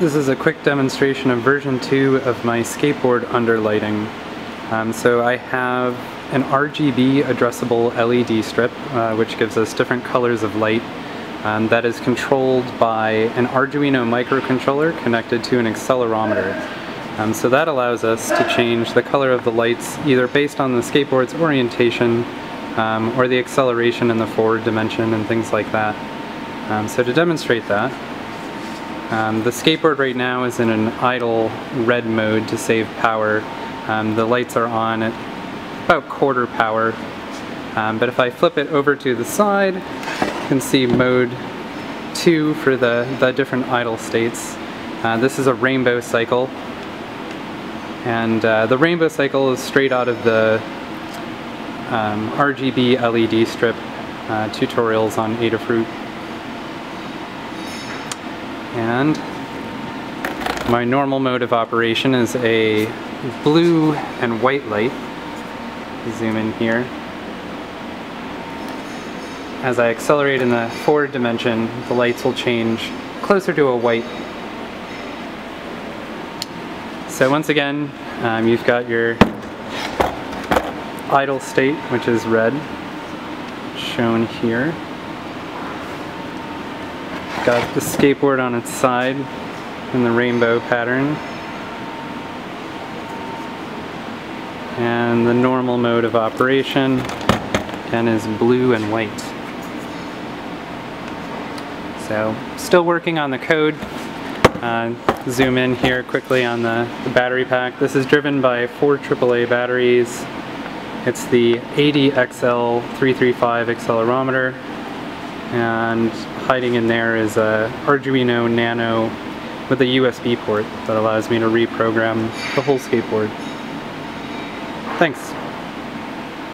This is a quick demonstration of version 2 of my skateboard underlighting. Um, so I have an RGB addressable LED strip uh, which gives us different colors of light um, that is controlled by an Arduino microcontroller connected to an accelerometer. Um, so that allows us to change the color of the lights either based on the skateboard's orientation um, or the acceleration in the forward dimension and things like that. Um, so to demonstrate that, um, the skateboard right now is in an idle red mode to save power. Um, the lights are on at about quarter power. Um, but if I flip it over to the side, you can see mode 2 for the, the different idle states. Uh, this is a rainbow cycle. And uh, the rainbow cycle is straight out of the um, RGB LED strip uh, tutorials on Adafruit. And my normal mode of operation is a blue and white light. Zoom in here. As I accelerate in the forward dimension, the lights will change closer to a white. So once again, um, you've got your idle state, which is red, shown here got the skateboard on its side in the rainbow pattern. And the normal mode of operation again is blue and white. So still working on the code. Uh, zoom in here quickly on the, the battery pack. This is driven by four AAA batteries. It's the ADXL335 accelerometer and hiding in there is a Arduino Nano with a USB port that allows me to reprogram the whole skateboard. Thanks.